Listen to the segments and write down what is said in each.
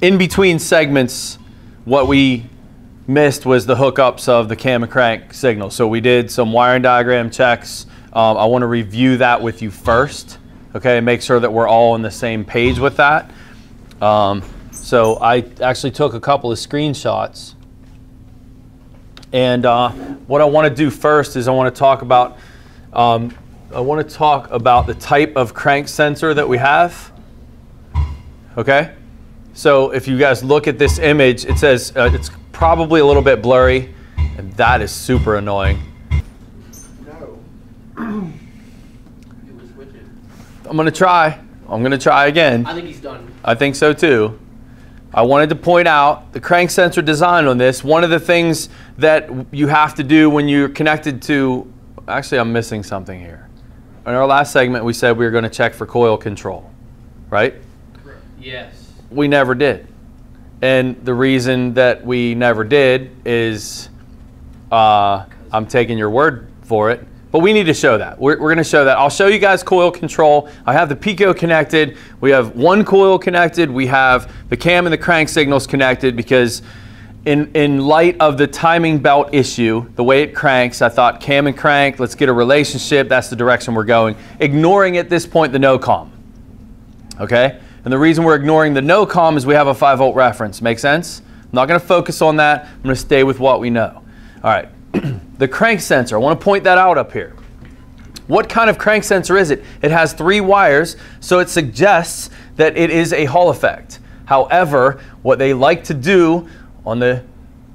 in between segments, what we missed was the hookups of the cam and crank signal. So we did some wiring diagram checks. Um, I want to review that with you first, okay, make sure that we're all on the same page with that. Um, so I actually took a couple of screenshots. And uh, what I want to do first is I want to talk about um, I want to talk about the type of crank sensor that we have. Okay, so if you guys look at this image, it says uh, it's probably a little bit blurry, and that is super annoying. No. it was. I'm gonna try. I'm gonna try again. I think he's done. I think so too. I wanted to point out the crank sensor design on this. One of the things that you have to do when you're connected to, actually I'm missing something here. In our last segment, we said we were gonna check for coil control, right? Yes. We never did. And the reason that we never did is uh, I'm taking your word for it. But we need to show that. We're, we're going to show that. I'll show you guys coil control. I have the Pico connected. We have one coil connected. We have the cam and the crank signals connected because in, in light of the timing belt issue, the way it cranks, I thought cam and crank, let's get a relationship. That's the direction we're going. Ignoring at this point the no-com. Okay? And the reason we're ignoring the no-com is we have a 5 volt reference. Make sense? I'm not going to focus on that. I'm going to stay with what we know. All right. the crank sensor, I want to point that out up here. What kind of crank sensor is it? It has three wires, so it suggests that it is a Hall effect. However, what they like to do on the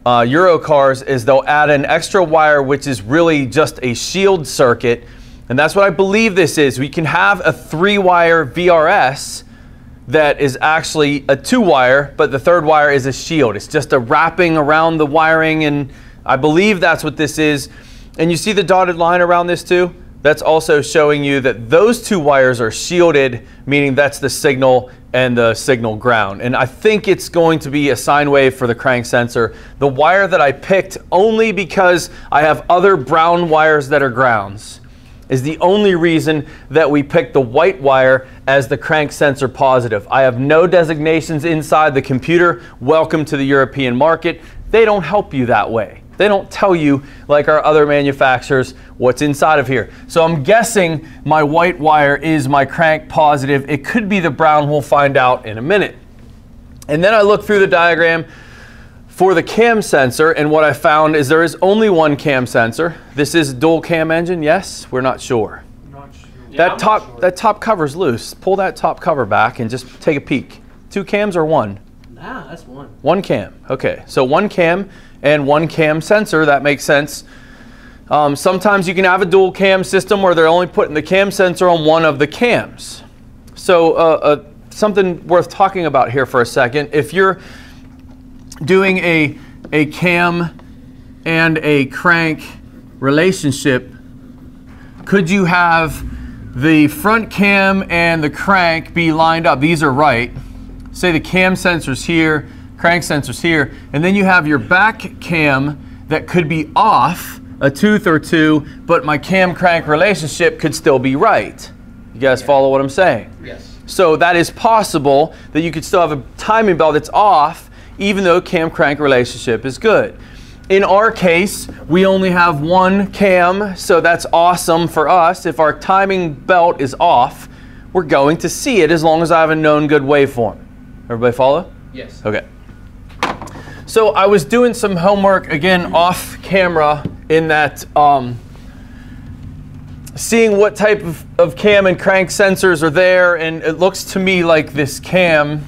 uh, Euro cars is they'll add an extra wire, which is really just a shield circuit. And that's what I believe this is. We can have a three wire VRS that is actually a two wire, but the third wire is a shield. It's just a wrapping around the wiring, and I believe that's what this is. And you see the dotted line around this too? That's also showing you that those two wires are shielded, meaning that's the signal and the signal ground. And I think it's going to be a sine wave for the crank sensor. The wire that I picked only because I have other brown wires that are grounds is the only reason that we picked the white wire as the crank sensor positive. I have no designations inside the computer. Welcome to the European market. They don't help you that way. They don't tell you, like our other manufacturers, what's inside of here. So I'm guessing my white wire is my crank positive. It could be the brown, we'll find out in a minute. And then I look through the diagram for the cam sensor, and what I found is there is only one cam sensor. This is dual cam engine, yes? We're not sure. Not sure. that top that top cover's loose. Pull that top cover back and just take a peek. Two cams or one? Nah, that's one. One cam. Okay, so one cam and one cam sensor. That makes sense. Um, sometimes you can have a dual cam system where they're only putting the cam sensor on one of the cams. So uh, uh, something worth talking about here for a second. If you're doing a, a cam and a crank relationship, could you have the front cam and the crank be lined up? These are right. Say the cam sensor's here, crank sensor's here, and then you have your back cam that could be off a tooth or two, but my cam crank relationship could still be right. You guys follow what I'm saying? Yes. So that is possible that you could still have a timing belt that's off even though cam crank relationship is good. In our case, we only have one cam, so that's awesome for us. If our timing belt is off, we're going to see it as long as I have a known good waveform. Everybody follow? Yes. Okay. So I was doing some homework again off camera in that um, seeing what type of, of cam and crank sensors are there, and it looks to me like this cam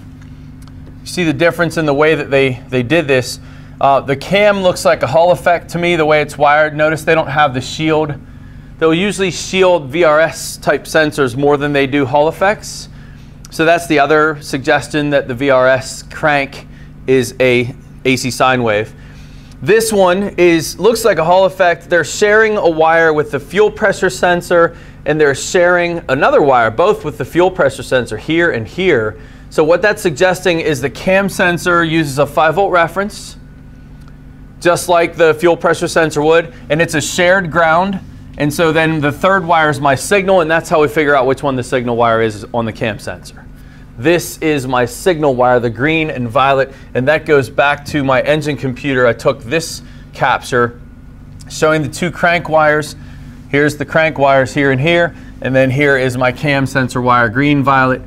you see the difference in the way that they, they did this. Uh, the cam looks like a Hall effect to me, the way it's wired. Notice they don't have the shield. They'll usually shield VRS type sensors more than they do Hall effects. So that's the other suggestion that the VRS crank is a AC sine wave. This one is looks like a Hall effect. They're sharing a wire with the fuel pressure sensor and they're sharing another wire, both with the fuel pressure sensor here and here. So what that's suggesting is the cam sensor uses a 5 volt reference, just like the fuel pressure sensor would, and it's a shared ground. And so then the third wire is my signal, and that's how we figure out which one the signal wire is on the cam sensor. This is my signal wire, the green and violet, and that goes back to my engine computer. I took this capture showing the two crank wires. Here's the crank wires here and here, and then here is my cam sensor wire, green, violet,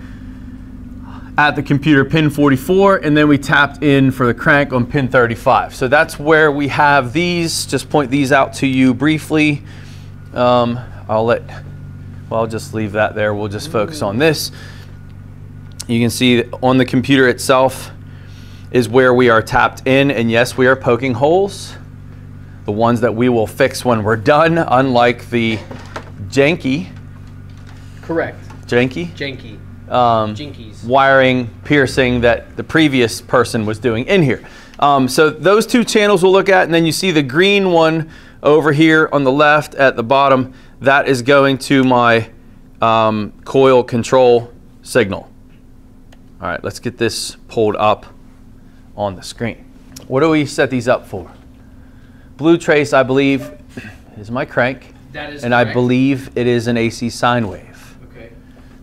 at the computer pin 44, and then we tapped in for the crank on pin 35. So that's where we have these. Just point these out to you briefly. Um, I'll let, well, I'll just leave that there. We'll just focus on this. You can see on the computer itself is where we are tapped in, and yes, we are poking holes. The ones that we will fix when we're done, unlike the janky, Correct. janky, Janky. Um, wiring piercing that the previous person was doing in here. Um, so those two channels we'll look at, and then you see the green one over here on the left at the bottom. That is going to my um, coil control signal. All right, let's get this pulled up on the screen. What do we set these up for? Blue trace, I believe, is my crank, That is and I believe it is an AC sine wave.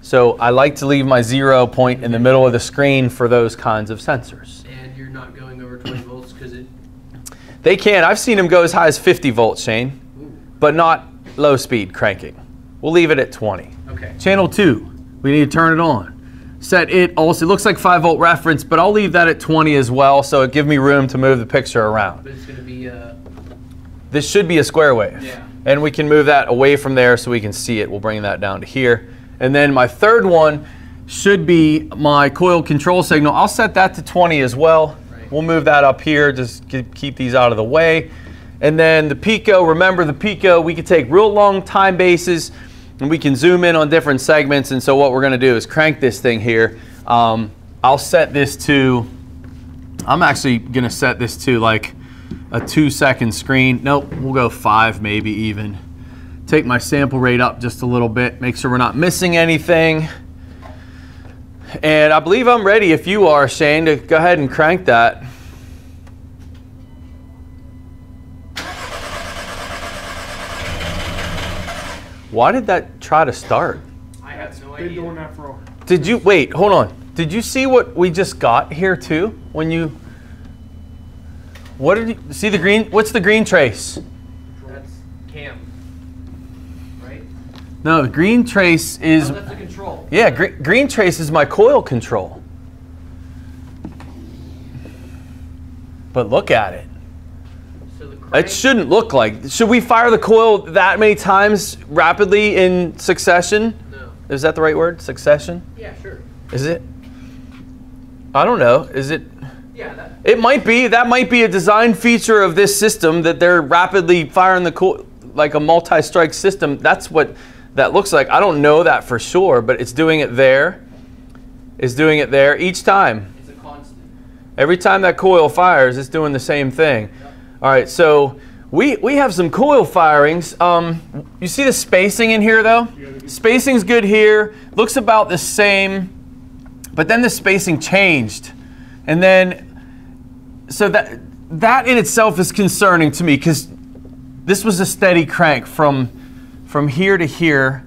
So I like to leave my zero point in the middle of the screen for those kinds of sensors. And you're not going over 20 volts because it. They can. I've seen them go as high as 50 volts, Shane, Ooh. but not low speed cranking. We'll leave it at 20. Okay. Channel 2, we need to turn it on. Set it also, it looks like 5 volt reference, but I'll leave that at 20 as well, so it give me room to move the picture around. But it's going to be. Uh, This should be a square wave. Yeah. And we can move that away from there so we can see it. We'll bring that down to here. And then my third one should be my coil control signal. I'll set that to 20 as well. Right. We'll move that up here, just keep these out of the way. And then the Pico, remember the Pico, we could take real long time bases and we can zoom in on different segments. And so what we're gonna do is crank this thing here. Um, I'll set this to, I'm actually gonna set this to like a two second screen. Nope, we'll go five maybe even. Take my sample rate up just a little bit, make sure we're not missing anything. And I believe I'm ready if you are, Shane, to go ahead and crank that. Why did that try to start? I have no Been idea. doing that for a Did you wait? Hold on. Did you see what we just got here too? When you, what did you see the green? What's the green trace? That's cam. Right? No, the green trace is Oh, that's the control. yeah. Gre- green trace is my coil control. But look at it. So. It shouldn't look like. Should we fire the coil that many times rapidly in succession? No. Is that the right word? Succession? Yeah, sure. Is it? I don't know. Is it? Yeah, that. It might be. That might be a design feature of this system that they're rapidly firing the coil like a multi-strike system. That's what that looks like. I don't know that for sure, but it's doing it there. It's doing it there each time. It's a constant. Every time that coil fires, it's doing the same thing. All right, so we we have some coil firings. Um, you see the spacing in here though? Spacing's good here. Looks about the same, but then the spacing changed, and then so that that in itself is concerning to me because this was a steady crank from from here to here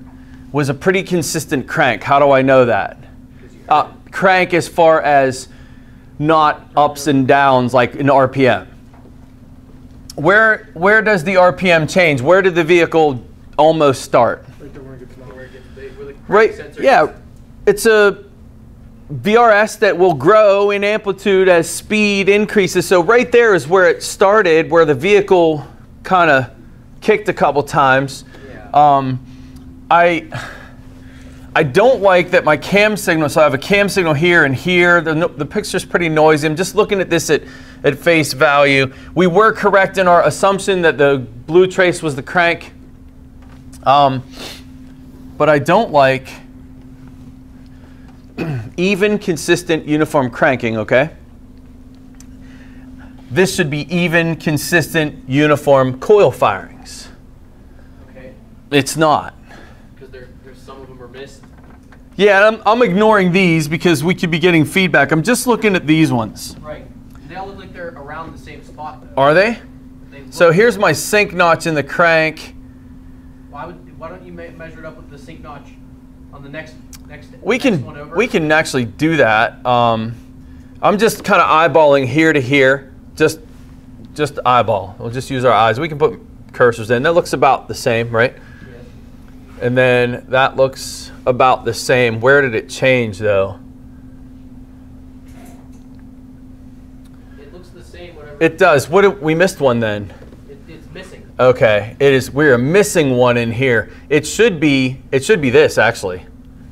was a pretty consistent crank. How do I know that? Uh, crank as far as not ups and downs like an RPM. Where where does the RPM change? Where did the vehicle almost start? right there when it gets low. Where it gets big, where the crank Right. sensor Yeah. It's a VRS that will grow in amplitude as speed increases. So right there is where it started, where the vehicle kind of kicked a couple times. Um, I I don't like that my cam signal. So I have a cam signal here and here. The, the picture's pretty noisy. I'm just looking at this at, at face value. We were correct in our assumption that the blue trace was the crank. Um, but I don't like even, consistent, uniform cranking. Okay. This should be even, consistent, uniform coil firings. It's not. Because there, there's some of them are missed. Yeah, I'm, I'm ignoring these because we could be getting feedback. I'm just looking at these ones. Right. They all look like they're around the same spot though. Are they? They So here's my sync notch in the crank. Why would? Why don't you me- measure it up with the sync notch on the next next next. We next can one over? we can actually do that. Um, I'm just kind of eyeballing here to here, just just eyeball. We'll just use our eyes. We can put cursors in. That looks about the same, right? And then that looks about the same. Where did it change though? It looks the same. Whatever. It does. What did, we missed one then? it, it's missing. Okay, it is. We are missing one in here. It should be. It should be this actually.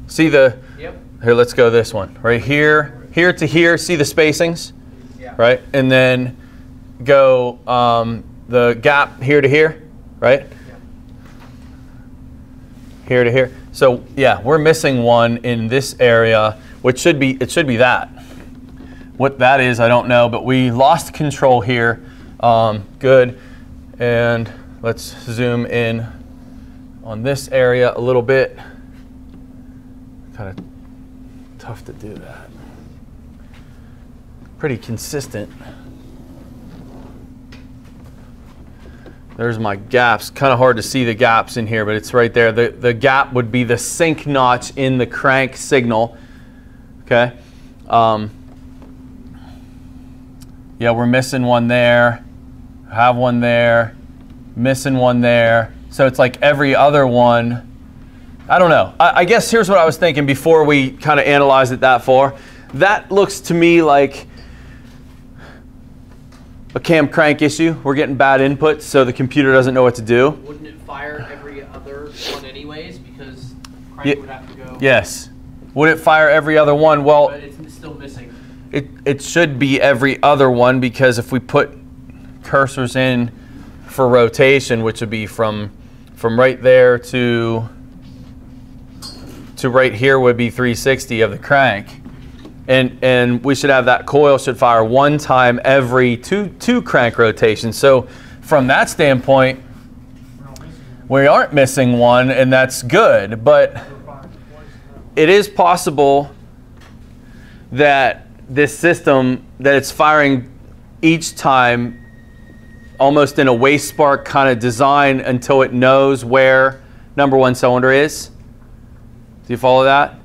See the. Yep. Here, let's go this one. Right here, here to here. See the spacings, Yeah. right? And then go um, the gap here to here, right? Here to here. So yeah, we're missing one in this area, which should be. It should be that. What that is, I don't know, but we lost control here. Um, good. And let's zoom in on this area a little bit. Kind of tough to do that. Pretty consistent. There's my gaps. Kind of hard to see the gaps in here, but it's right there. The, the gap would be the sync notch in the crank signal. Okay. Um, yeah, we're missing one there. Have one there. Missing one there. So it's like every other one. I don't know. I, I guess here's what I was thinking before we kind of analyzed it that far. That looks to me like a cam crank issue. We're getting bad input, so the computer doesn't know what to do. Wouldn't it fire every other one anyways? Because crank Ye- would have to go. Yes. Would it fire every other one? Well, But it's still missing. It, it should be every other one because if we put cursors in for rotation, which would be from from right there to to right here would be 360 of the crank. And and we should have that coil should fire one time every two two crank rotations. So from that standpoint, we aren't missing one and that's good, but it is possible that this system that it's firing each time almost in a waste spark kind of design until it knows where number one cylinder is. Do you follow that?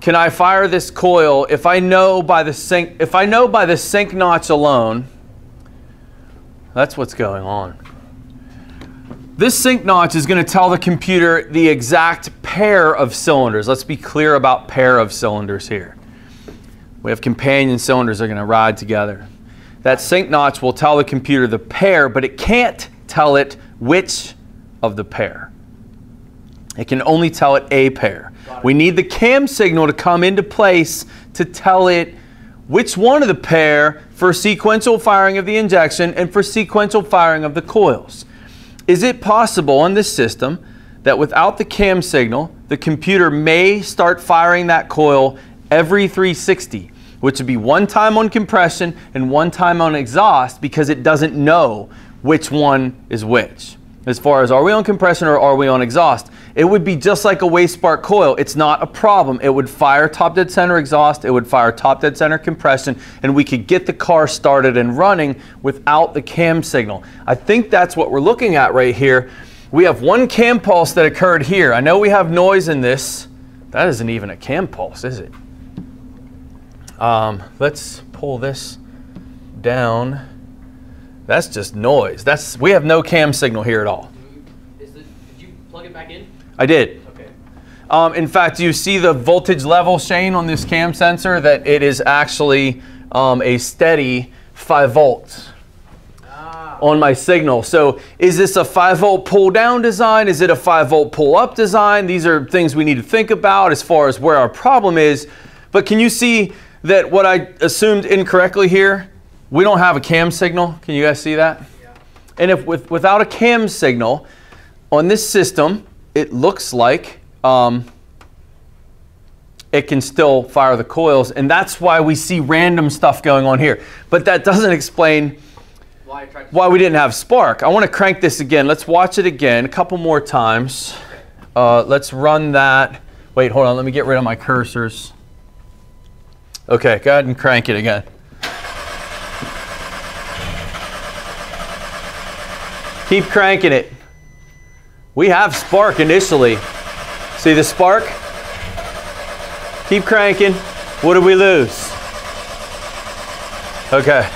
Can I fire this coil if I know by the sync if I know by the sync notch alone? That's what's going on. This sync notch is going to tell the computer the exact pair of cylinders. Let's be clear about pair of cylinders here. We have companion cylinders that are going to ride together. That sync notch will tell the computer the pair, but it can't tell it which of the pair. It can only tell it a pair. We need the cam signal to come into place to tell it which one of the pair for sequential firing of the injection and for sequential firing of the coils. Is it possible on this system that without the cam signal, the computer may start firing that coil every 360, which would be one time on compression and one time on exhaust because it doesn't know which one is which? As far as are we on compression or are we on exhaust? It would be just like a waste spark coil. It's not a problem. It would fire top dead center exhaust, it would fire top dead center compression, and we could get the car started and running without the cam signal. I think that's what we're looking at right here. We have one cam pulse that occurred here. I know we have noise in this. That isn't even a cam pulse, is it? Um, let's pull this down. That's just noise. That's we have no cam signal here at all. It, did you plug it back in? I did. Okay. Um, in fact, you see the voltage level, Shane, on this cam sensor that it is actually um, a steady 5 volts Ah. on my signal. So is this a 5 volt pull down design? Is it a 5 volt pull up design? These are things we need to think about as far as where our problem is. But can you see that what I assumed incorrectly here? We don't have a cam signal. Can you guys see that? Yeah. And if with, without a cam signal on this system, it looks like um, it can still fire the coils, and that's why we see random stuff going on here. But that doesn't explain Why I tried to why we didn't have spark. I want to crank this again. Let's watch it again a couple more times. Uh, let's run that. Wait, hold on. Let me get rid of my cursors. Okay, go ahead and crank it again. Keep cranking it. We have spark initially. See the spark? Keep cranking. What did we lose? Okay,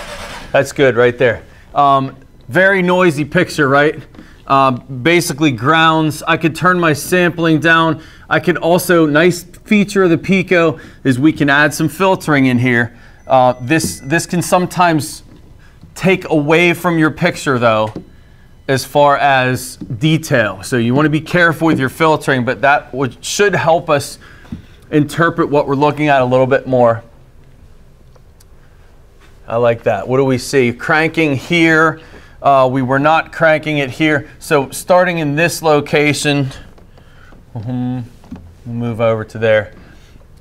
that's good right there. Um, very noisy picture, right? Uh, basically grounds. I could turn my sampling down. I could also, nice feature of the Pico is we can add some filtering in here. Uh, this, this can sometimes take away from your picture though, as far as detail. So you want to be careful with your filtering, but that would, should help us interpret what we're looking at a little bit more. I like that. What do we see? Cranking here. Uh, we were not cranking it here. So starting in this location, mhm, we'll move over to there.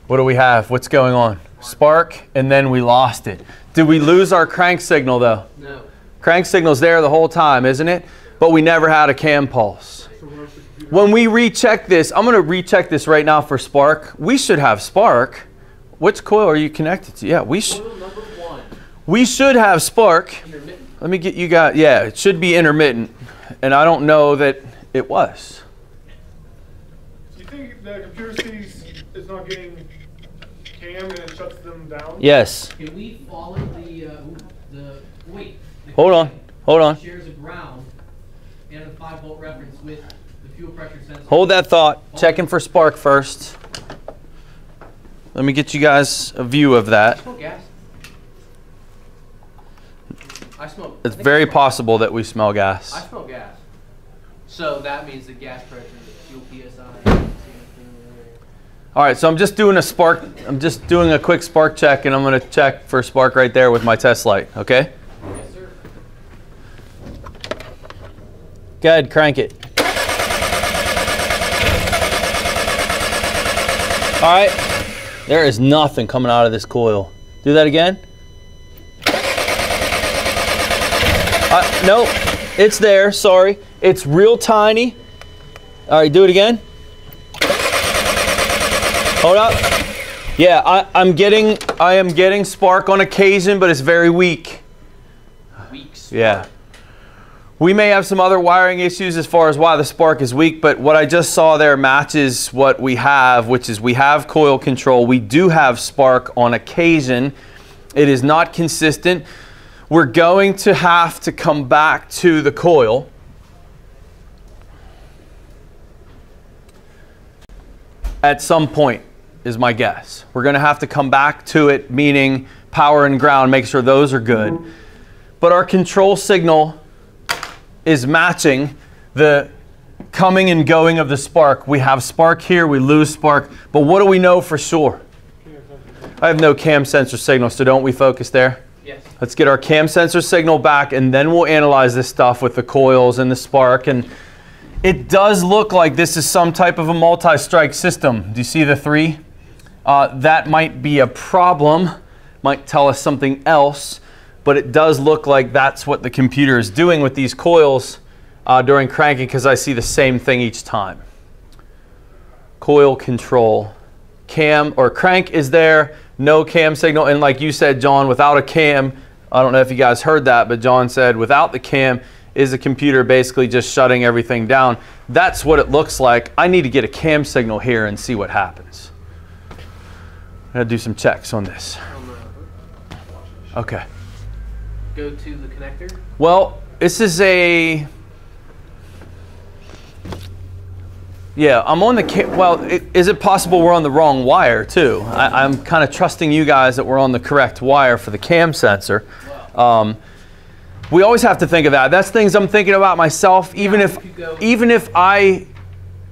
What do we have? What's going on? Spark, and then we lost it. Did we lose our crank signal though? No. Crank signal's there the whole time, isn't it? But we never had a cam pulse. When we recheck this, I'm going to recheck this right now for spark. We should have spark. Which coil are you connected to? Yeah, we should. Coil number one, We should have spark. Let me get you guys. Yeah, it should be intermittent, and I don't know that it was. Do you think the computer sees it's not getting cam and it shuts them down? Yes. Can we follow the, uh, the, wait. the Hold on. Hold on. Shares a ground and a five volt reference with the fuel pressure sensor. Hold that thought. Checking for spark first. Let me get you guys a view of that. I smoke gas. I smoke. I It's very possible that we smell gas. I smell gas. So that means the gas pressure, the fuel PSI. All right, so I'm just doing a spark. I'm just doing a quick spark check, and I'm going to check for spark right there with my test light. Okay. Yes, sir. Go ahead, crank it. All right, there is nothing coming out of this coil. Do that again. Uh, nope, it's there. Sorry, it's real tiny. All right, do it again. Hold up. Yeah, I, I'm getting, I am getting spark on occasion, but it's very weak. Weeks. Yeah. We may have some other wiring issues as far as why the spark is weak, but what I just saw there matches what we have, which is we have coil control. We do have spark on occasion. It is not consistent. We're going to have to come back to the coil. At some point, is my guess. We're going to have to come back to it, meaning power and ground, make sure those are good but our control signal is matching the coming and going of the spark. We have spark here, we lose spark, but what do we know for sure? I have no cam sensor signal, so don't we focus there? Yes. Let's get our cam sensor signal back and then we'll analyze this stuff with the coils and the spark. And it does look like this is some type of a multi-strike system. Do you see the three? Uh, that might be a problem, might tell us something else, but it does look like that's what the computer is doing with these coils uh, during cranking because I see the same thing each time. Coil control. Cam or crank is there, no cam signal. And like you said, John, without a cam, I don't know if you guys heard that, but John said without the cam, is the computer basically just shutting everything down? That's what it looks like. I need to get a cam signal here and see what happens. I'm gonna do some checks on this. Okay. Go to the connector. Well, this is a. Yeah, I'm on the. Ca- well, i- is it possible we're on the wrong wire too? I, I'm kind of trusting you guys that we're on the correct wire for the cam sensor. Um, we always have to think of that. That's things I'm thinking about myself. Even Yeah, if, we could go- even if I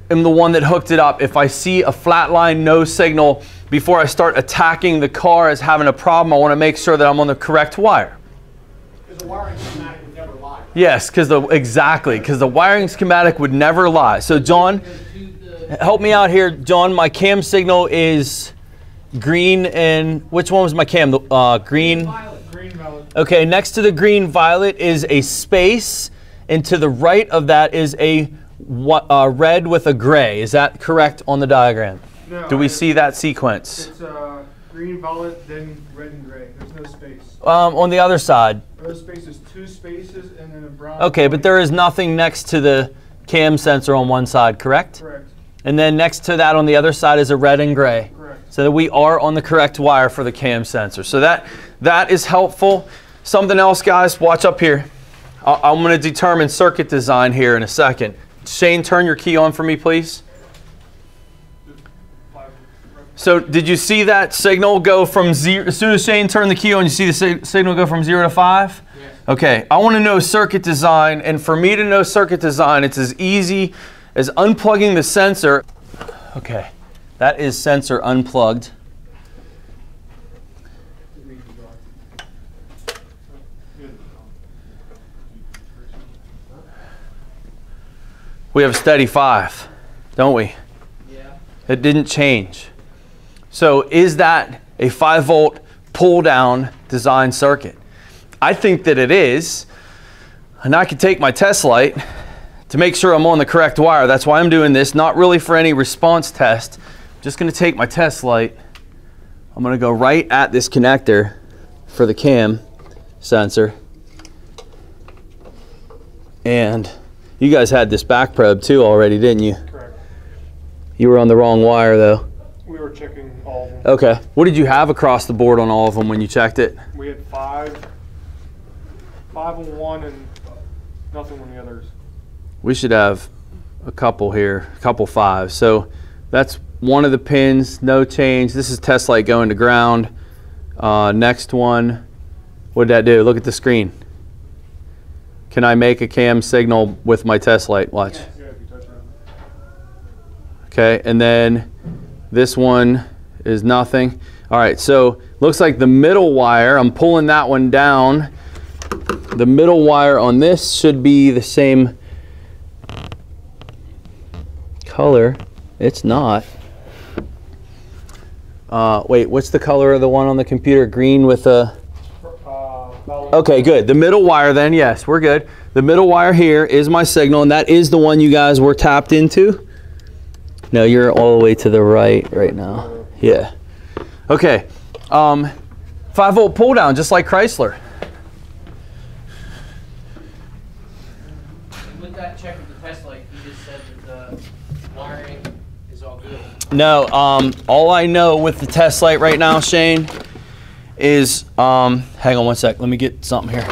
am the one that hooked it up, if I see a flat line, no signal, before I start attacking the car as having a problem, I want to make sure that I'm on the correct wire. Wiring schematic would never lie. Yes, because the exactly because the wiring schematic would never lie. So John, Go to the, help me out here, John. My cam signal is green and which one was my cam? The, Uh, green. violet. Green violet. Okay, next to the green violet is a space, and to the right of that is a wa- uh, red with a gray. Is that correct on the diagram? No, Do we see that sequence? It's uh, green, violet, then red and gray. There's no space. Um, on the other side. Those spaces, two spaces, and then a brown. Okay, but there is nothing next to the cam sensor on one side, correct? Correct. And then next to that on the other side is a red and gray. Correct. So so that we are on the correct wire for the cam sensor. So that that is helpful. Something else, guys, watch up here. I- I'm going to determine circuit design here in a second. Shane, turn your key on for me, please. So did you see that signal go from zero? As soon as Shane turned the key on, you see the sig- signal go from zero to five? Yes. Okay, I want to know circuit design, and for me to know circuit design, it's as easy as unplugging the sensor. Okay, that is sensor unplugged. We have a steady five, don't we? Yeah. It didn't change. So is that a 5 volt pull down design circuit? I think that it is. And I could take my test light to make sure I'm on the correct wire. That's why I'm doing this, not really for any response test. just going to take my test light. I'm going to go right at this connector for the cam sensor. And you guys had this back probe too already, didn't you? Correct. You were on the wrong wire though. We were checking all of them. Okay. What did you have across the board on all of them when you checked it? We had five, five on one and nothing on the others. We should have a couple here, a couple fives. So that's one of the pins, no change. This is test light going to ground. Uh, next one, what did that do? Look at the screen. Can I make a cam signal with my test light? Watch. Yeah, if you touch it. Okay, and then this one is nothing. All right, so looks like the middle wire, I'm pulling that one down. The middle wire on this should be the same color. It's not. Uh, wait, what's the color of the one on the computer? Green with a. Okay, good. The middle wire then, yes, we're good. The middle wire here is my signal, and that is the one you guys were tapped into. No, you're all the way to the right right now. Yeah. Okay. Um, 5 volt pull down, just like Chrysler. With that check of the test light, you just said that the wiring is all good. No, um, all I know with the test light right now, Shane, is um, hang on one sec. Let me get something here.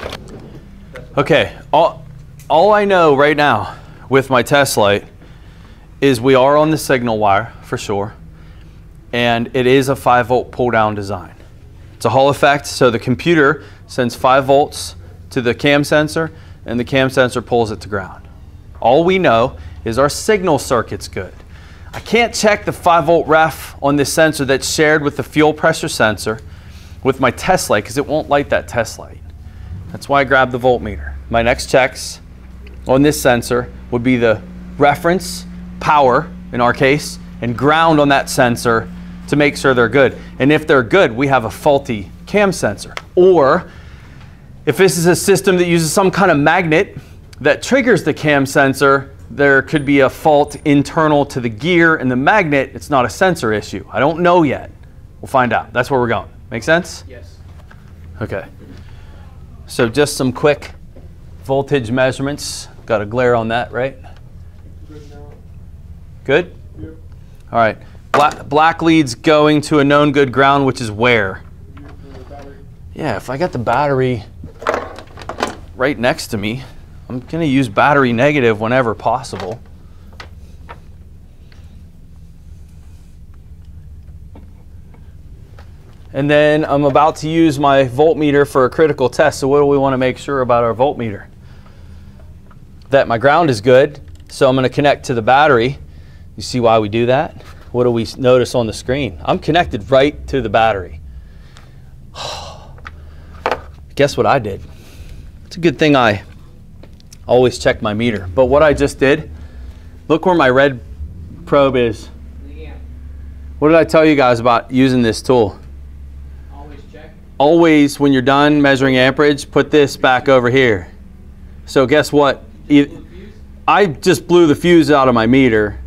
Okay, all, all I know right now with my test light is we are on the signal wire for sure, and it is a 5 volt pull down design. It's a Hall effect, so the computer sends 5 volts to the cam sensor, and the cam sensor pulls it to ground. All we know is our signal circuit's good. I can't check the 5 volt ref on this sensor that's shared with the fuel pressure sensor with my test light because it won't light that test light. That's why I grabbed the voltmeter. My next checks on this sensor would be the reference, power in our case, and ground on that sensor to make sure they're good. And if they're good, we have a faulty cam sensor. Or if this is a system that uses some kind of magnet that triggers the cam sensor, there could be a fault internal to the gear and the magnet. It's not a sensor issue. I don't know yet. We'll find out. That's where we're going. Make sense? Yes. Okay. So just some quick voltage measurements. Got a glare on that, right? Good Yep. All right. Black, black leads going to a known good ground, which is where? You for the battery. Yeah, if I got the battery right next to me, I'm going to use battery negative whenever possible. And then I'm about to use my voltmeter for a critical test. So what do we want to make sure about our voltmeter? That my ground is good. So I'm going to connect to the battery. You see why we do that? What do we notice on the screen? I'm connected right to the battery. Guess what I did? It's a good thing I always check my meter. But what I just did, look where my red probe is. What did I tell you guys about using this tool? always check. Always, when you're done measuring amperage, put this back over here. So guess what? I just blew the fuse out of my meter.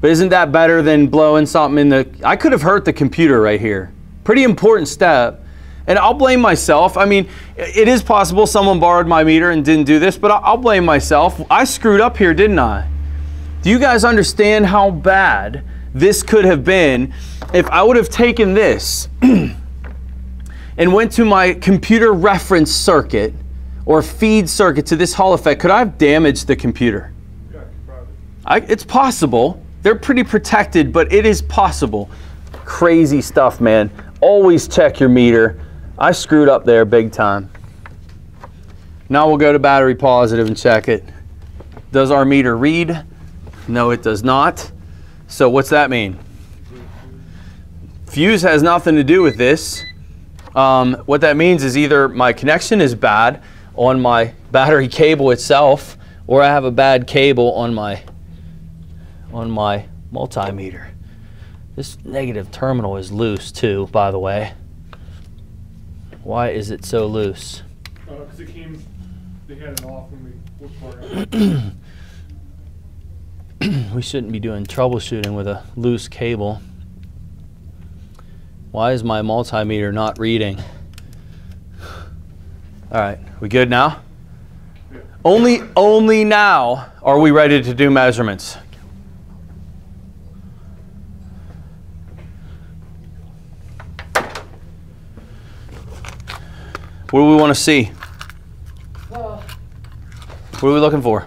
But isn't that better than blowing something in the. I could have hurt the computer right here. Pretty important step. And I'll blame myself. I mean, it is possible someone borrowed my meter and didn't do this, but I'll blame myself. I screwed up here, didn't I? Do you guys understand how bad this could have been if I would have taken this and went to my computer reference circuit or feed circuit to this Hall effect, could I have damaged the computer? Yeah, probably. I, it's possible. They're pretty protected, but it is possible. Crazy stuff, man. Always check your meter. I screwed up there big time. Now we'll go to battery positive and check it. Does our meter read? No, it does not. So what's that mean? Fuse has nothing to do with this. Um, what that means is either my connection is bad on my battery cable itself, or I have a bad cable on my on my multimeter. This negative terminal is loose too, by the way. Why is it so loose? Uh, because it came, they had it off when we it. we shouldn't be doing troubleshooting with a loose cable. Why is my multimeter not reading? All right, we good now? Yeah. Only only now are we ready to do measurements. What do we want to see? What are we looking for?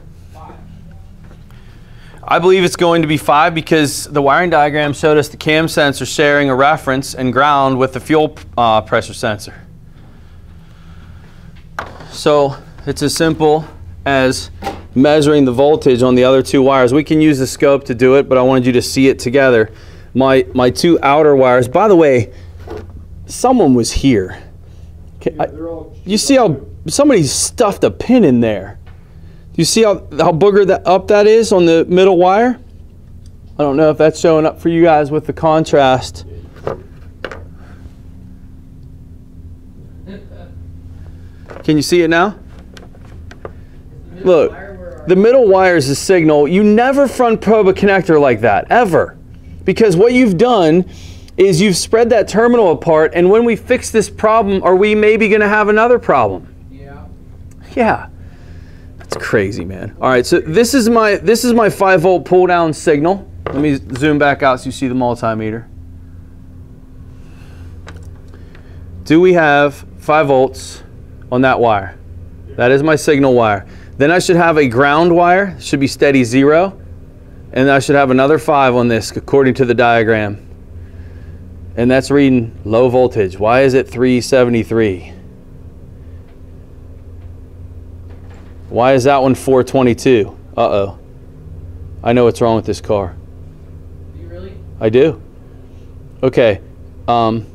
I believe it's going to be five because the wiring diagram showed us the cam sensor sharing a reference and ground with the fuel uh, pressure sensor. So it's as simple as measuring the voltage on the other two wires. We can use the scope to do it, but I wanted you to see it together. My, my two outer wires, by the way, someone was here. I- you see how somebody stuffed a pin in there? Do you see how, how boogered that up that is on the middle wire? I don't know if that's showing up for you guys with the contrast. Can you see it now? Look, the middle wire is a signal. You never front probe a connector like that, ever. Because what you've done is you've spread that terminal apart, and when we fix this problem, are we maybe going to have another problem? Yeah. Yeah. That's crazy, man. All right, so this is my this is my 5 volt pull down signal. Let me zoom back out so you see the multimeter. Do we have 5 volts on that wire? That is my signal wire. Then I should have a ground wire, should be steady 0, and I should have another 5 on this according to the diagram. And that's reading low voltage. Why is it 373? Why is that one 422? Uh-oh. I know what's wrong with this car. Do you really? I do. Okay. Um,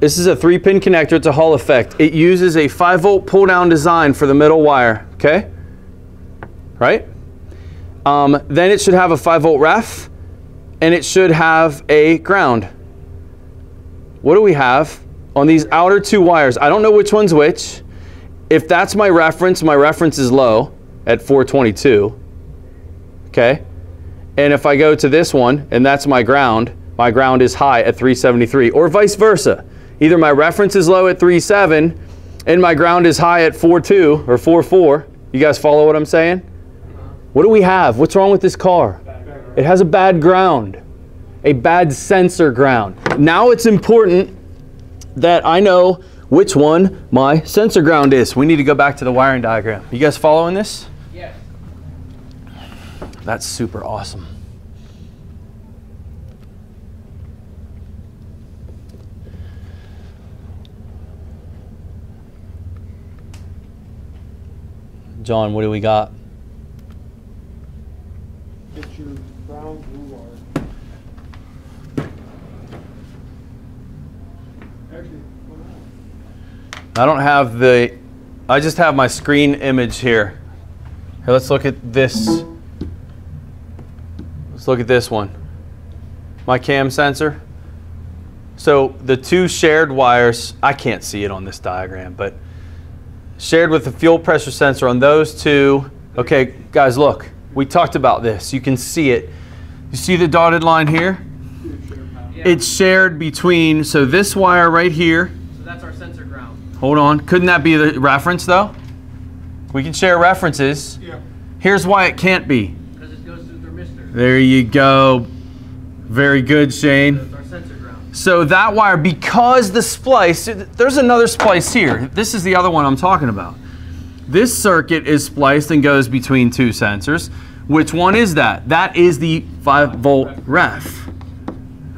this is a three pin connector. It's a Hall effect. It uses a 5 volt pull down design for the middle wire. Okay? Right? Um, then it should have a 5 volt ref and it should have a ground. What do we have on these outer two wires? I don't know which one's which. If that's my reference, my reference is low at 422. Okay? And if I go to this one and that's my ground, my ground is high at 373 or vice versa. Either my reference is low at 37 and my ground is high at 42 or 44. You guys follow what I'm saying? What do we have? What's wrong with this car? It has a bad ground, a bad sensor ground. Now it's important that I know which one my sensor ground is. We need to go back to the wiring diagram. You guys following this? Yes. That's super awesome. John, what do we got? It's your brown blue wire. Actually, hold on. I don't have the, I just have my screen image here. Here, let's look at this. Let's look at this one. My cam sensor. So the two shared wires, I can't see it on this diagram, but shared with the fuel pressure sensor on those two. Okay, guys, look. We talked about this. You can see it. You see the dotted line here? Yeah. It's shared between, so this wire right here, so that's our sensor ground. Hold on. Couldn't that be the reference though? We can share references. Yeah. Here's why it can't be. Because it goes through thermistor. There you go. Very good, Shane. That's our sensor ground. So that wire, because the splice, there's another splice here. This is the other one I'm talking about. This circuit is spliced and goes between two sensors. Which one is that? That is the 5 volt ref.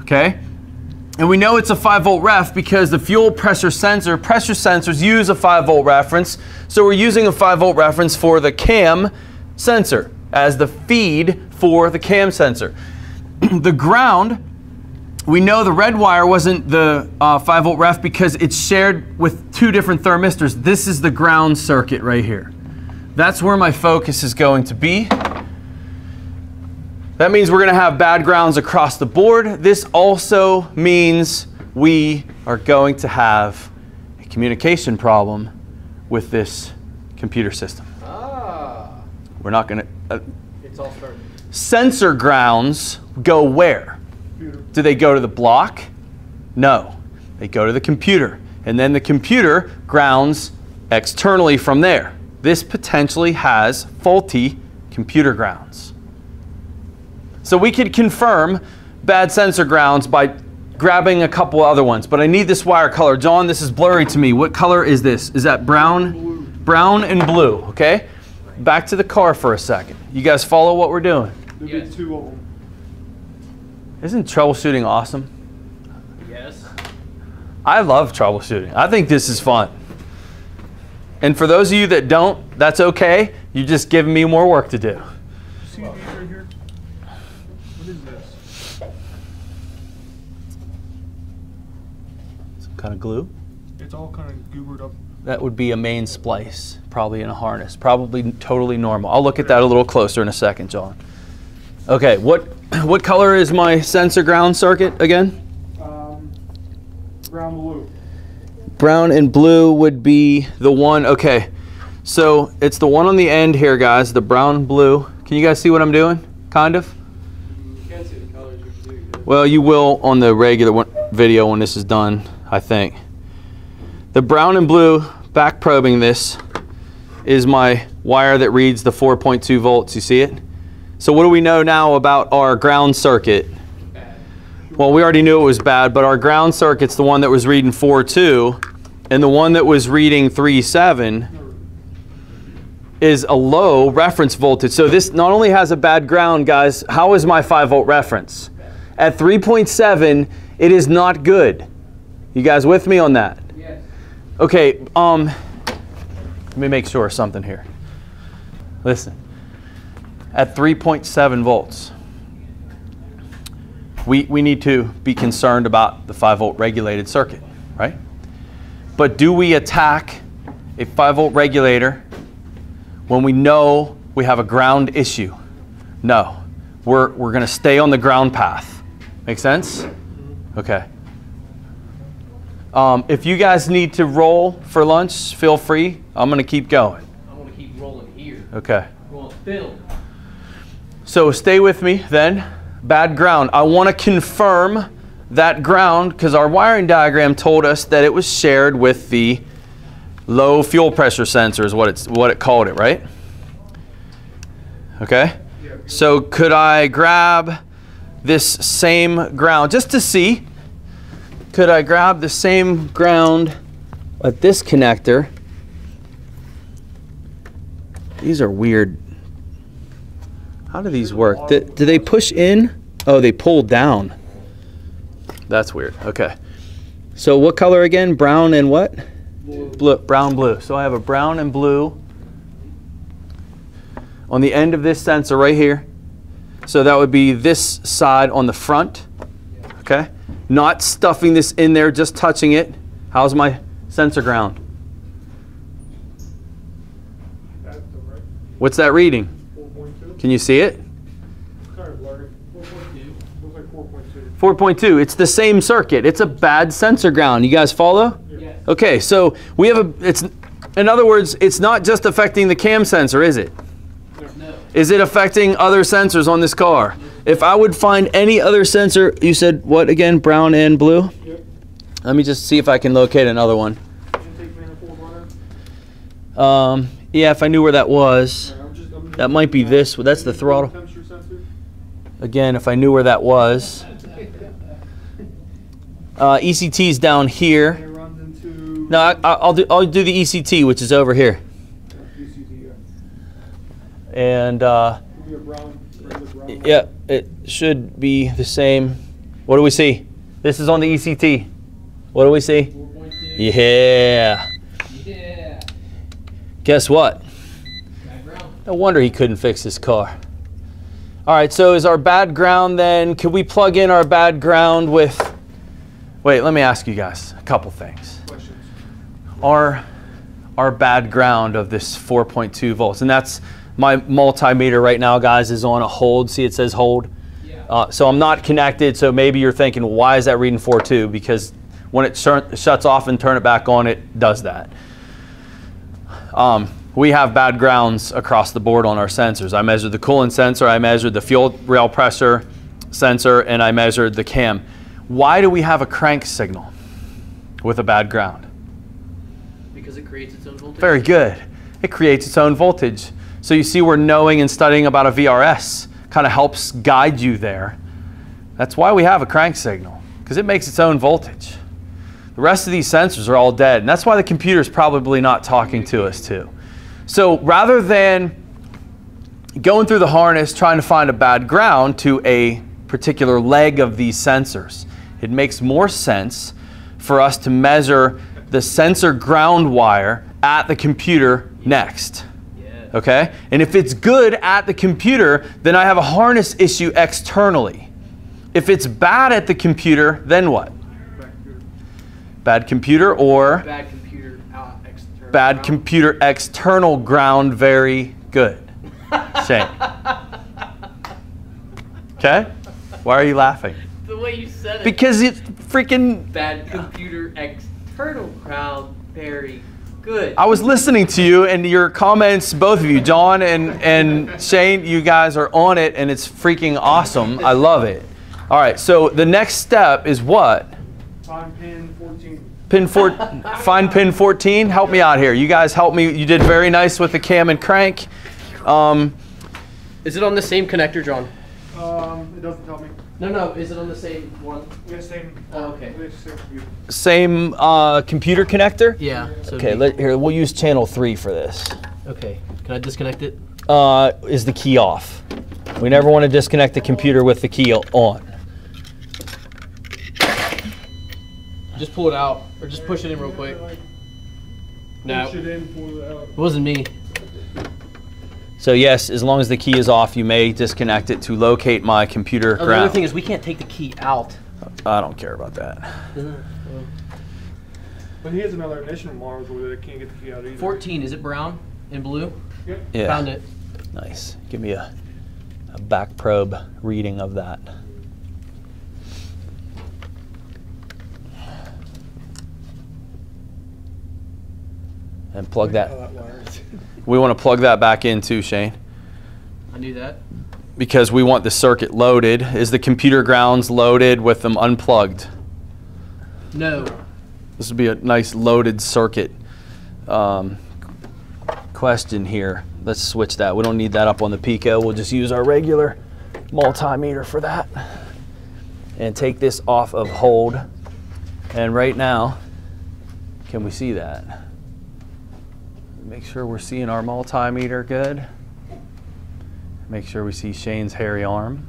Okay? And we know it's a 5 volt ref because the fuel pressure sensor, pressure sensors use a 5 volt reference. So we're using a 5 volt reference for the cam sensor as the feed for the cam sensor. the ground, we know the red wire wasn't the uh, 5 volt ref because it's shared with two different thermistors. This is the ground circuit right here. That's where my focus is going to be. That means we're going to have bad grounds across the board. This also means we are going to have a communication problem with this computer system. Ah. We're not going to. Uh, It's all started. sensor grounds go where? Computer. Do they go to the block? No. They go to the computer. And then the computer grounds externally from there. This potentially has faulty computer grounds. So we could confirm bad sensor grounds by grabbing a couple other ones, but I need this wire color. John, this is blurry to me. What color is this? Is that brown? Blue. Brown and blue, okay? Back to the car for a second. You guys follow what we're doing? There'd Yes. be two of them. Isn't troubleshooting awesome? Yes. I love troubleshooting. I think this is fun. And for those of you that don't, that's okay. You're just giving me more work to do. See these right here? What is this? Some kind of glue. It's all kind of goobered up. That would be a main splice, probably in a harness. Probably totally normal. I'll look at that a little closer in a second, John. Okay, what what color is my sensor ground circuit again? Um, brown blue. Brown and blue would be the one. Okay, so it's the one on the end here, guys. The brown blue. Can you guys see what I'm doing? Kind of. You can see the colors you can. Well, you will on the regular one, video when this is done, I think. The brown and blue back probing this is my wire that reads the 4.2 volts. You see it? So what do we know now about our ground circuit? Well, we already knew it was bad, but our ground circuit's the one that was reading 4.2, and the one that was reading 3.7 is a low reference voltage. So this not only has a bad ground, guys, how is my 5 volt reference? At 3.7, it is not good. You guys with me on that? Yes. Okay, um, let me make sure of something here. Listen, at 3.7 volts, we, we need to be concerned about the 5 volt regulated circuit, right? But do we attack a 5 volt regulator when we know we have a ground issue? No. We're, we're going to stay on the ground path. Make sense? Okay. Um, if you guys need to roll for lunch, feel free. I'm going to keep going. I want to keep rolling here. Okay. So stay with me then. Bad ground. I want to confirm that ground because our wiring diagram told us that it was shared with the low fuel pressure sensor is what it's what it called it, right? Okay? So could I grab this same ground just to see? Could I grab the same ground at this connector? These are weird. How do these work? Do, do they push in? Oh, they pull down. That's weird. Okay. So what color again? Brown and what? Blue. Brown blue. So I have a brown and blue on the end of this sensor right here. So that would be this side on the front. Okay? Not stuffing this in there, just touching it. How's my sensor ground? That's the right. What's that reading? 4.2. Can you see it? Kind of blurry. 4.2. 4.2. 4.2. It's the same circuit. It's a bad sensor ground. You guys follow? Yes. Okay, so we have a it's in other words, it's not just affecting the cam sensor, is it? No. Is it affecting other sensors on this car? If I would find any other sensor, you said what again? Brown and blue? Yep. Let me just see if I can locate another one. Intake manifold runner. Um, yeah, if I knew where that was. Alright, I'm just, I'm That might be this. That's the throttle. Again, if I knew where that was. Uh, ECT's down here. And it runs into. No, I, I- I'll do I'll do the ECT, which is over here. And uh, yeah, it should be the same. What do we see? This is on the ECT. What do we see? Four point two. Yeah. Yeah. Guess what? No wonder he couldn't fix his car. All right, so is our bad ground then? Could we plug in our bad ground with? Wait, let me ask you guys a couple things. Questions? Our our bad ground of this 4.2 volts, and that's my multimeter right now, guys, is on a hold. See, it says hold. Yeah. Uh, so I'm not connected. So maybe you're thinking, why is that reading 4.2? Because when it shuts off and turn it back on, it does that. Um, we have bad grounds across the board on our sensors. I measured the coolant sensor, I measured the fuel rail pressure sensor, and I measured the cam. Why do we have a crank signal with a bad ground? Because it creates its own voltage. Very good. It creates its own voltage. So you see where knowing and studying about a VRS kind of helps guide you there. That's why we have a crank signal, because it makes its own voltage. The rest of these sensors are all dead, and that's why the computer is probably not talking to us too. So rather than going through the harness trying to find a bad ground to a particular leg of these sensors, it makes more sense for us to measure the sensor ground wire at the computer next. Okay? And if it's good at the computer, then I have a harness issue externally. If it's bad at the computer, then what? Bad computer or Bad computer out external. bad computer external ground, very good. Shane. Okay? Why are you laughing? The way you said it. Because it's freaking. bad computer external crowd. Very good. I was listening to you and your comments, both of you, John and, and Shane, you guys are on it and it's freaking awesome. I love it. All right, so the next step is what? Find pin 14. Pin four, find pin 14. Help me out here. You guys help me. You did very nice with the cam and crank. Um, Is it on the same connector, John? Um, it doesn't tell me. No, no. Is it on the same one? We have same. Oh, okay. Same computer. same uh, computer connector. Yeah. So Okay, let, here we'll use channel three for this. Okay. Can I disconnect it? Uh, is the key off? We never want to disconnect the computer with the key on. Just pull it out, or just push it in real quick. No, Push it in, pull it out. it wasn't me. So yes, as long as the key is off, you may disconnect it to locate my computer Oh, the other thing is we can't take the key out. I don't care about that. But he has another ignition model where they can't get the key out either. 14. Is it brown and blue? Yep. Yeah. Found it. Nice. Give me a, a back probe reading of that. And plug that. How that wires. We want to plug that back in too, Shane, I knew that. because we want the circuit loaded. Is the computer grounds loaded with them unplugged? No. This would be a nice loaded circuit um, question here. Let's switch that. We don't need that up on the Pico. We'll just use our regular multimeter for that. And take this off of hold. And right now, can we see that? Make sure we're seeing our multimeter good. Make sure we see Shane's hairy arm.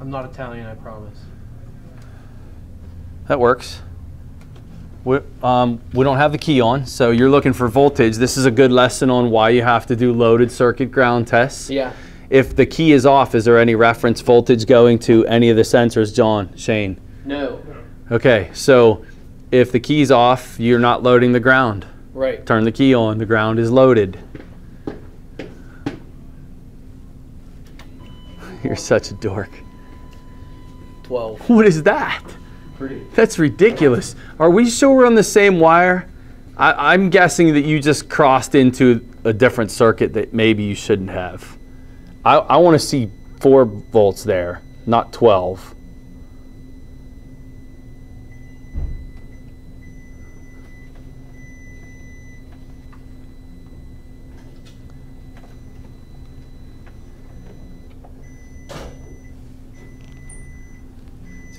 I'm not Italian, I promise. That works. We, um, we don't have the key on, so you're looking for voltage. This is a good lesson on why you have to do loaded circuit ground tests. Yeah. If the key is off, is there any reference voltage going to any of the sensors, John, Shane? No. Okay, so if the key's off, you're not loading the ground. Right. Turn the key on, the ground is loaded. You're such a dork. 12. What is that? Pretty. That's ridiculous. Are we sure we're on the same wire? I, I'm guessing that you just crossed into a different circuit that maybe you shouldn't have. I, I want to see four volts there, not 12.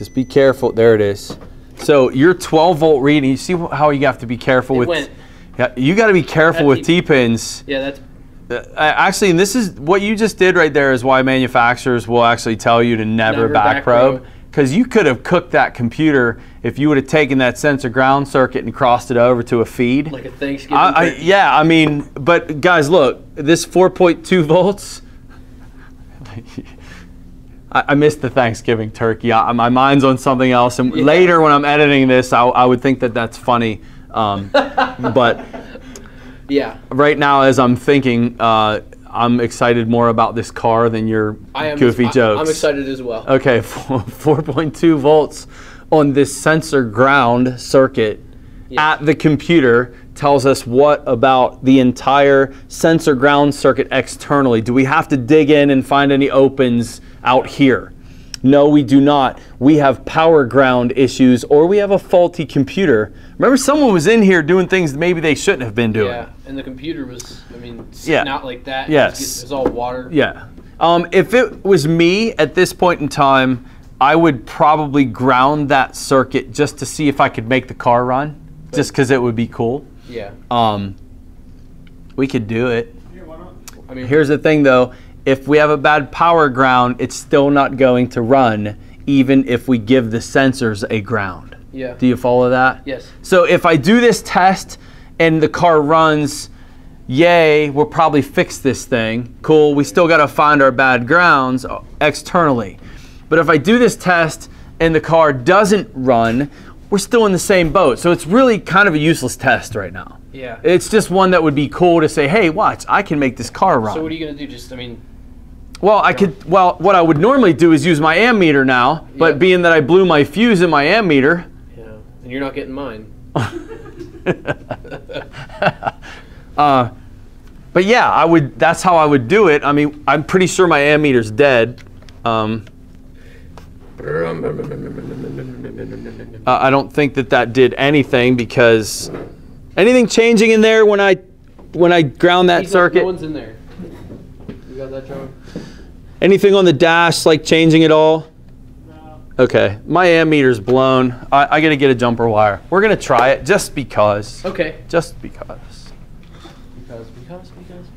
Just be careful. There it is. So your 12 volt reading. You see how you have to be careful It with. went. Yeah, you got to be careful with T pins. Yeah, that's Uh, actually, and this is what you just did right there is why manufacturers will actually tell you to never, Never back, back probe. probe. Because you could have cooked that computer if you would have taken that sensor ground circuit and crossed it over to a feed. like a Thanksgiving. I, I, yeah, I mean, but guys, look, this 4.2 volts. I, I missed the Thanksgiving turkey. I, my mind's on something else, and Yeah. later when I'm editing this, I, I would think that that's funny. Um, but yeah. right now, as I'm thinking, uh, I'm excited more about this car than your I am. goofy I- jokes. I'm excited as well. Okay, 4.2 volts on this sensor ground circuit Yeah. at the computer tells us what about the entire sensor ground circuit externally? Do we have to dig in and find any opens out here? No, we do not. We have power ground issues or we have a faulty computer. Remember, someone was in here doing things maybe they shouldn't have been doing. Yeah, and the computer was, I mean, sitting Yeah. out like that. Yes. It was, it was all water. Yeah. Um, if it was me at this point in time, I would probably ground that circuit just to see if I could make the car run, just because it would be cool. Yeah. Um, we could do it. Yeah, why not? I mean, Here's the thing though if we have a bad power ground, it's still not going to run, even if we give the sensors a ground. yeah. Do you follow that? yes. So if I do this test and the car runs, yay, we'll probably fix this thing. Cool, we still got to find our bad grounds uh, externally. But if I do this test and the car doesn't run, we're still in the same boat. So it's really kind of a useless test right now. Yeah. It's just one that would be cool to say, hey, watch, I can make this car run. so what are you gonna do? Just, I mean, well, I could. Well, what I would normally do is use my ammeter now, but Yeah. being that I blew my fuse in my ammeter, know, and you're not getting mine. uh, but yeah, I would. That's how I would do it. I mean, I'm pretty sure my ammeter's dead. Um, uh, I don't think that that did anything because anything changing in there when I when I ground that He's not- circuit. No one's in there. You got that, John? anything on the dash like changing at all? No. Okay, my ammeter's blown. I, I gotta get a jumper wire. We're gonna try it just because. Okay. Just because. Because, because, because.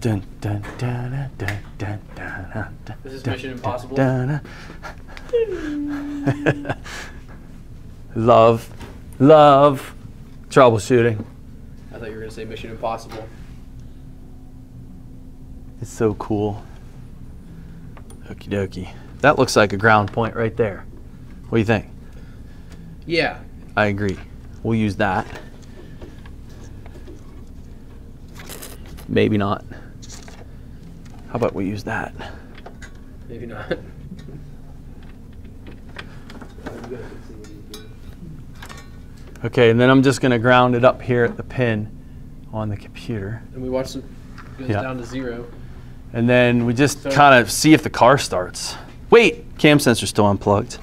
Dun, dun, dun, dun, dun, dun, dun, dun, This is dun, Mission Impossible? dun, dun. love, love, troubleshooting. I thought you were gonna say Mission Impossible. It's so cool. Okie dokie. That looks like a ground point right there. What do you think? Yeah. I agree. We'll use that. Maybe not. How about we use that? Maybe not. Okay, and then I'm just gonna ground it up here at the pin on the computer. And we watch some goes Yeah. down to zero. And then we just So- kind of see if the car starts. Wait, cam sensor's still unplugged.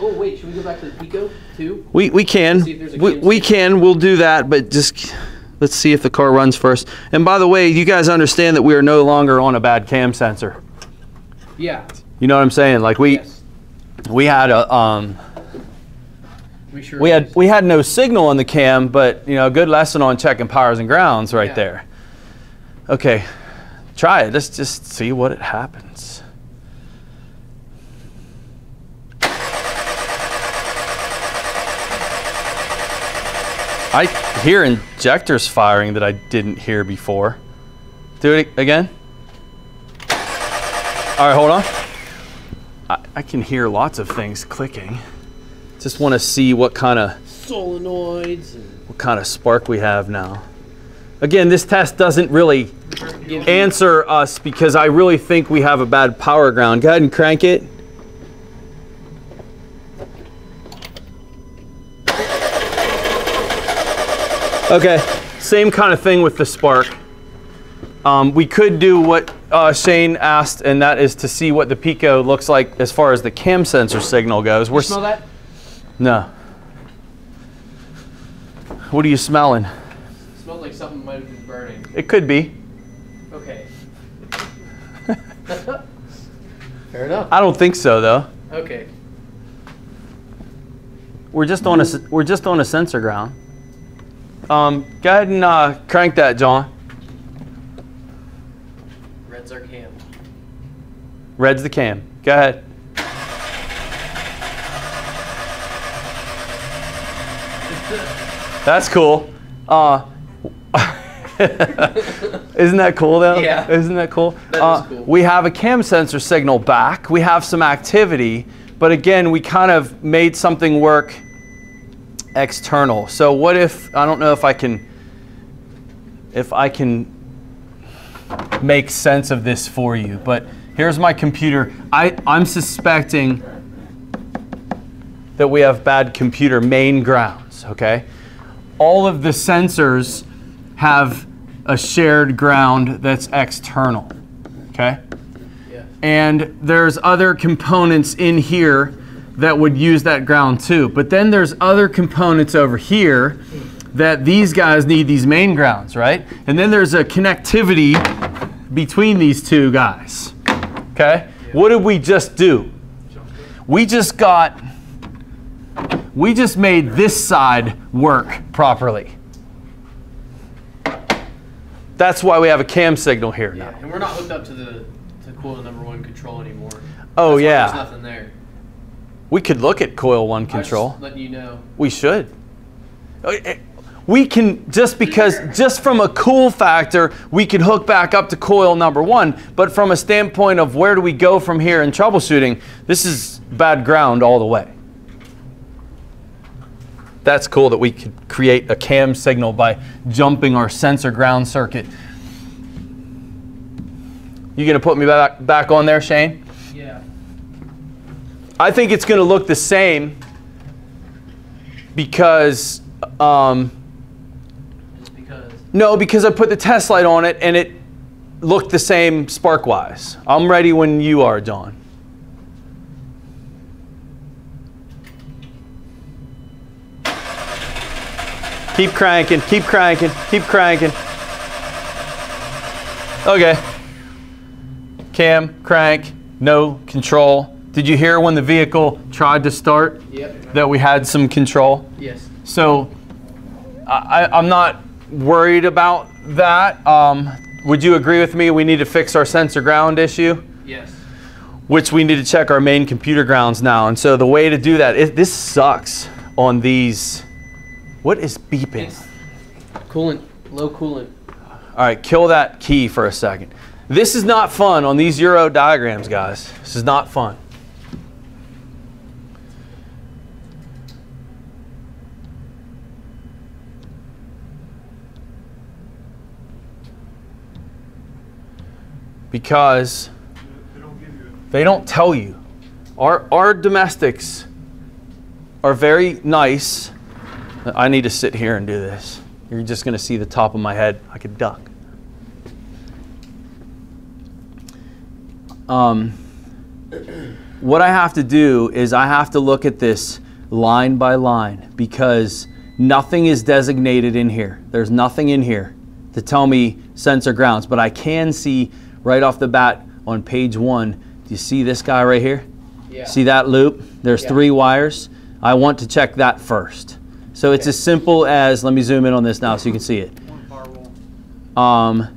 Oh wait, should we go back to the Pico too? We, we can. See if a We, we can. We'll do that, but just let's see if the car runs first. And by the way, you guys understand that we are no longer on a bad cam sensor. Yeah. You know what I'm saying? Like we yes. we had a um We sure. we had we had no signal on the cam, but you know, a good lesson on checking powers and grounds right Yeah. there. Okay, try it. Let's just see what it happens. I hear injectors firing that I didn't hear before. Do it again. All right, hold on. I, I can hear lots of things clicking. Just want to see what kind of solenoids what kind of spark we have now. Again, this test doesn't really answer us because I really think we have a bad power ground. Go ahead and crank it. Okay, same kind of thing with the spark. Um, we could do what uh, Shane asked, and that is to see what the Pico looks like as far as the cam sensor signal goes. We're smell that? no. What are you smelling? smells like something might have been burning. It could be. Okay. Fair enough. I don't think so though. Okay. We're just on a s- we're just on a sensor ground. Um, go ahead and uh, crank that, John. Red's our cam. Red's the cam. Go ahead. That's cool. Uh, isn't that cool though? Yeah. Isn't that cool? That uh, cool. We have a cam sensor signal back. We have some activity, but again, we kind of made something work external. So what if I don't know if I can if I can make sense of this for you, but here's my computer. I, I'm suspecting that we have bad computer main grounds, okay? All of the sensors have a shared ground that's external, okay? Yeah. And there's other components in here that would use that ground too. But then there's other components over here that these guys need these main grounds, right? And then there's a connectivity between these two guys. Okay? What did we just do? We just got we just made this side work properly. That's why we have a cam signal here now. Yeah. And we're not hooked up to the to coil number one control anymore. Oh That's yeah. There's nothing there. We could look at coil one control. letting you know. We should. Uh, eh, We can just because just from a cool factor, we can hook back up to coil number one. But from a standpoint of where do we go from here in troubleshooting, this is bad ground all the way. That's cool that we could create a cam signal by jumping our sensor ground circuit. You gonna put me back back on there, Shane? I think it's going to look the same because, um, because no, because I put the test light on it and it looked the same spark wise. I'm ready when you are, John. Keep cranking, keep cranking, keep cranking. Okay. Cam, crank, no control. Did you hear when the vehicle tried to start Yep. that we had some control? Yes. So I, I'm not worried about that. Um, would you agree with me? We need to fix our sensor ground issue, Yes. which we need to check our main computer grounds now. And so the way to do that, it, this sucks on these. What is beeping? It's coolant, low coolant. All right, kill that key for a second. This is not fun on these Euro diagrams, guys. This is not fun. Because They don't tell you. Our, our domestics are very nice. I need to sit here and do this. You're just going to see the top of my head I a duck. Um, what I have to do is I have to look at this line by line because nothing is designated in here. There's nothing in here to tell me sensor grounds, but I can see right off the bat on page one. Do you see this guy right here? Yeah. See that loop? There's Yeah. three wires. I want to check that first. So it's as simple as, let me zoom in on this now so you can see it. Um,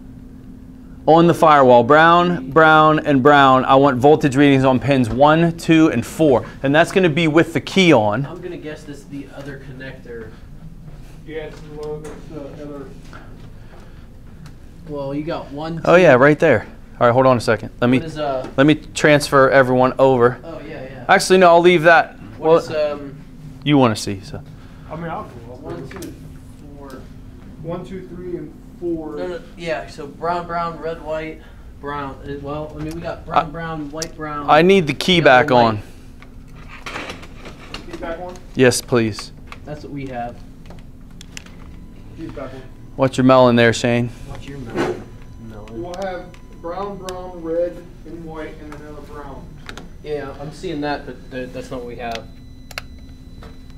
on the firewall, brown, brown, and brown, I want voltage readings on pins one, two, and four. And that's going to be with the key on. I'm gonna guess this is the other connector. Yeah, it's the low, it's the other. Well, you got one. Oh two- yeah, right there. All right, hold on a second. Let me What is uh? let me transfer everyone over. Oh yeah, yeah. Actually, no, I'll leave that. What Well, is um? you want to see so. I mean, I'll go. One, two, four. One, two, three, and four. No, no, yeah. So brown, brown, red, white, brown. uh, Well, I mean, we got brown, I- brown, white, brown. I need the key back white. on. Keep back one. Yes, please. That's what we have. Keep back one. What's your melon there, Shane? What's your melon? Melon. We'll have brown, brown, red, and white, and another brown. Yeah, I'm seeing that, but th- that's not what we have.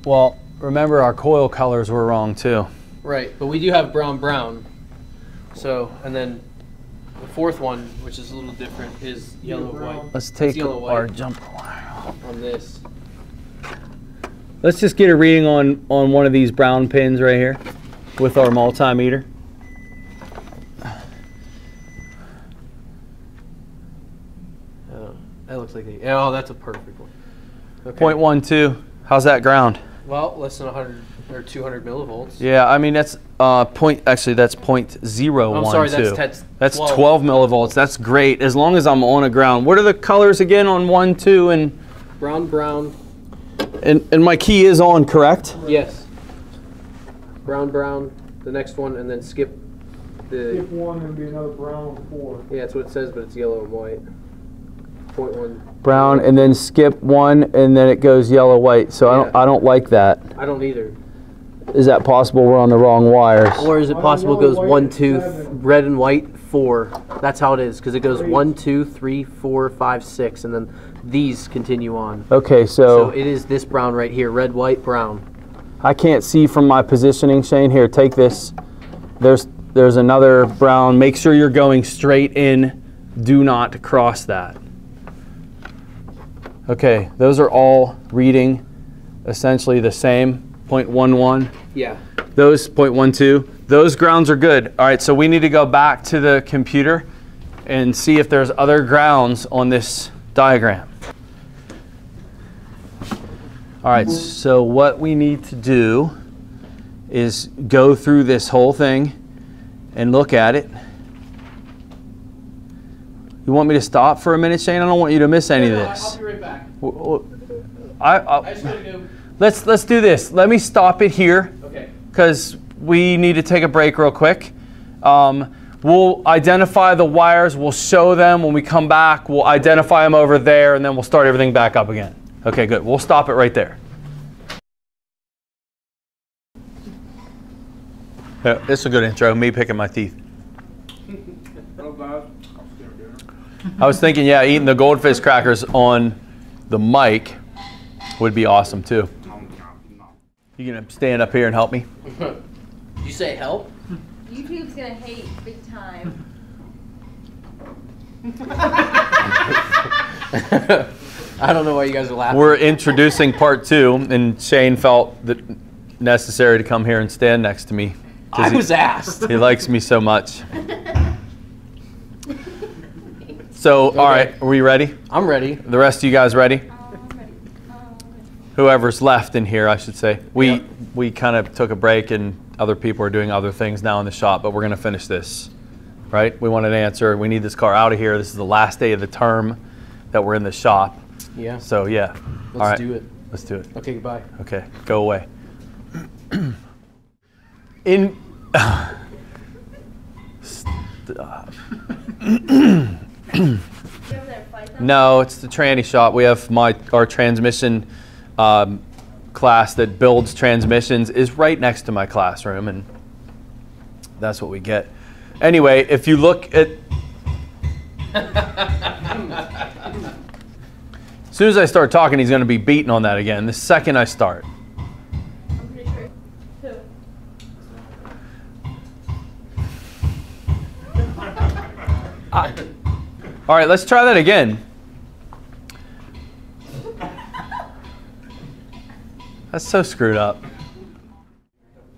Well, remember our coil colors were wrong too. Right, but we do have brown brown. So, and then the fourth one, which is a little different, is yellow white Let's take yellow white. our jumper wire. on this. Let's just get a reading on, on one of these brown pins right here with our multimeter. Oh, that looks like a, oh, that's a perfect one. Okay. Point one two. How's that ground? Well, less than 100 or 200 millivolts. Yeah, I mean that's uh point. Actually, that's point zero I'm one sorry, two. that's, that's, That's 12 millivolts. That's great as long as I'm on a ground. What are the colors again on one, two, and Brown, brown, and, and my key is on, correct? yes. Brown, brown, the next one, and then skip the. Skip one and be another brown four. Yeah, that's what it says, but it's yellow and white. Point one. Brown and then skip one and then it goes yellow white. So I don't I don't like that. I don't either. Is that possible we're on the wrong wires? Or is it possible it goes white, one, two, seven? red and white, four? That's how it is, because it goes Three. one, two, three, four, five, six, and then these continue on. Okay, So so it is this brown right here, red, white, brown. I can't see from my positioning, Shane. Here, take this. There's there's another brown. Make sure you're going straight in. Do not cross that. Okay, those are all reading essentially the same. 0.11. Yeah. Those 0.12. Those grounds are good. All right, so we need to go back to the computer and see if there's other grounds on this diagram. All right, so what we need to do is go through this whole thing and look at it. You want me to stop for a minute, Shane? I don't want you to miss any of this. I, I, just let's let's do this. Let me stop it here Okay. because we need to take a break real quick. Um, we'll identify the wires. We'll show them when we come back. We'll identify them over there, and then we'll start everything back up again. Okay, good. We'll stop it right there. Yeah, this is a good intro. Me picking my teeth. I was thinking, yeah, eating the goldfish crackers on the mic would be awesome too. You gonna stand up here and help me? You say help? YouTube's gonna hate big time. I don't know why you guys are laughing. We're introducing part two, and Shane felt that necessary to come here and stand next to me. 'cause I he- was asked. He likes me so much. So, all right, are we ready? I'm ready. The rest of you guys ready? Um, ready. Um, Whoever's left in here, I should say. We Yep. we kind of took a break, and other people are doing other things now in the shop, but we're gonna finish this, right? We want an answer. We need this car out of here. This is the last day of the term that we're in the shop. Yeah. So yeah, Let's all right, do it. Let's do it. Okay, goodbye. Okay, go away. In. Stop. No, it's the tranny shop. We have my our transmission um, class that builds transmissions is right next to my classroom, and that's what we get. Anyway, if you look at. As soon as I start talking, he's going to be beating on that again. The second I start. I'm pretty sure. Who? All right, let's try that again. That's so screwed up.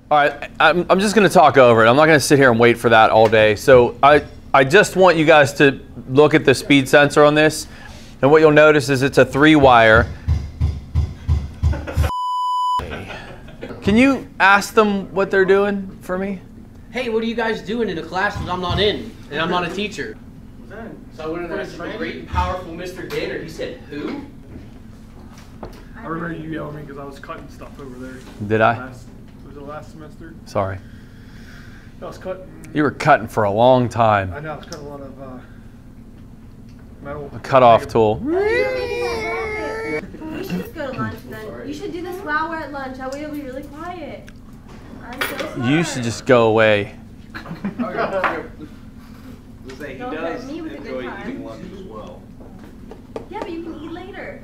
All right, I'm, I'm just going to talk over it. I'm not going to sit here and wait for that all day. So I, I just want you guys to look at the speed sensor on this. And what you'll notice is it's a three wire. Can you ask them what they're doing for me? Hey, what are you guys doing in a class that I'm not in? And I'm not a teacher. So I went in there and said, the great and powerful Mr. Danner. He said, who? I remember you yelling at me because I was cutting stuff over there. Did I? Last, was it last semester? Sorry. I was cutting. You were cutting for a long time. I know I was cutting a lot of uh, metal. A cutoff tool. You should just go to lunch then you should do this while we're at lunch. That way it'll be really quiet. I'm so sorry. You should just go away. Don't hurt me with a good time. Yeah, but you can eat later.